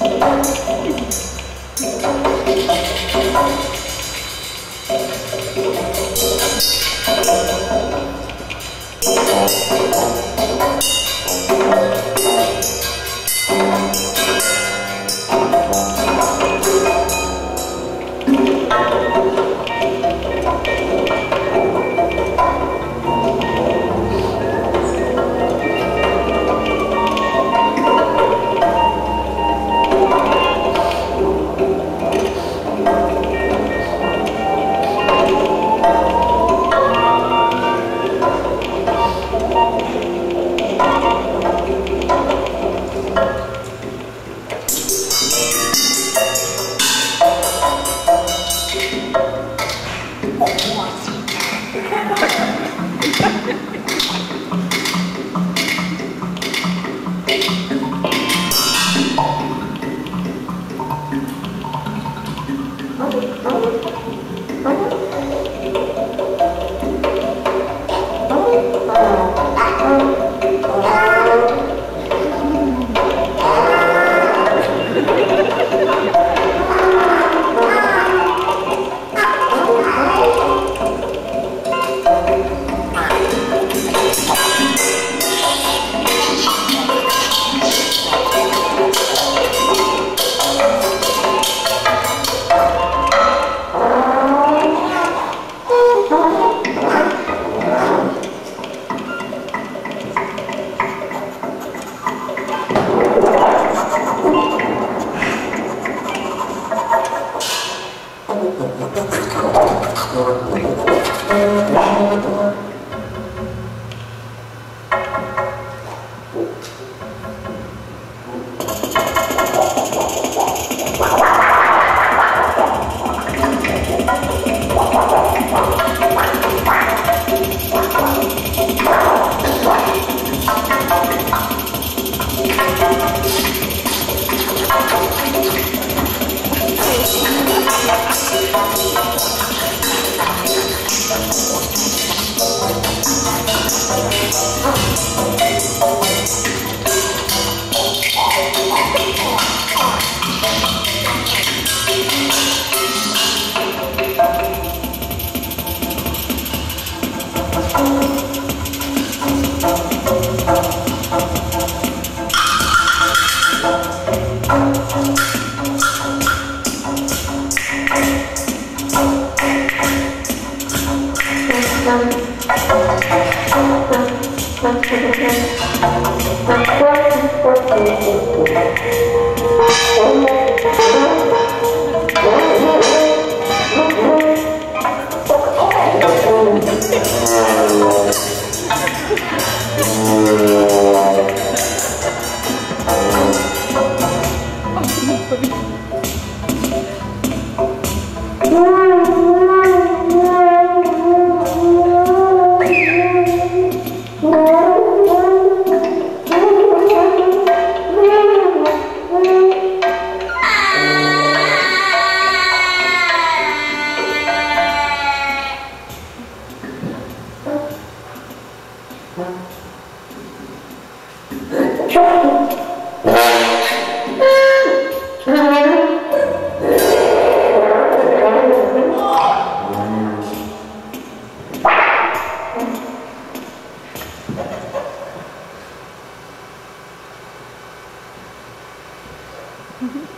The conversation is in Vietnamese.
Thank 红花鸡。Peace. Thank you. Mm-hmm.